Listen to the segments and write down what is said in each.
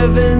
11:39.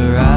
for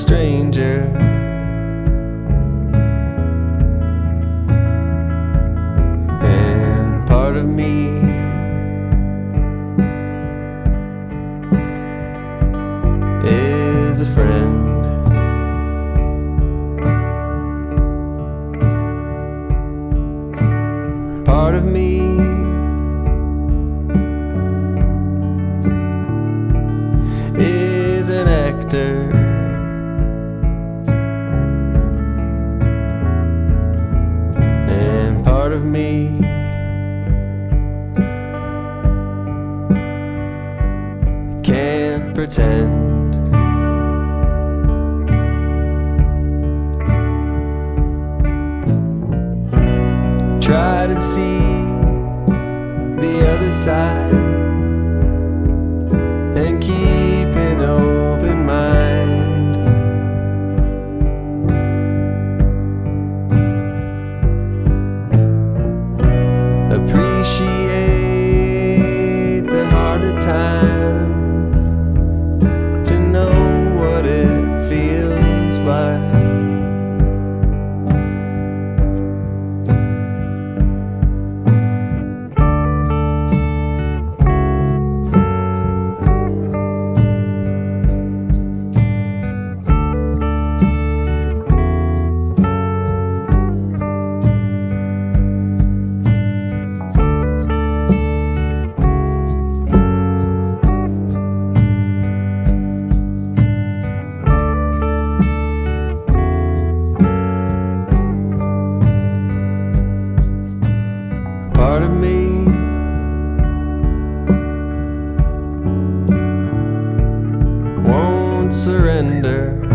stranger. Won't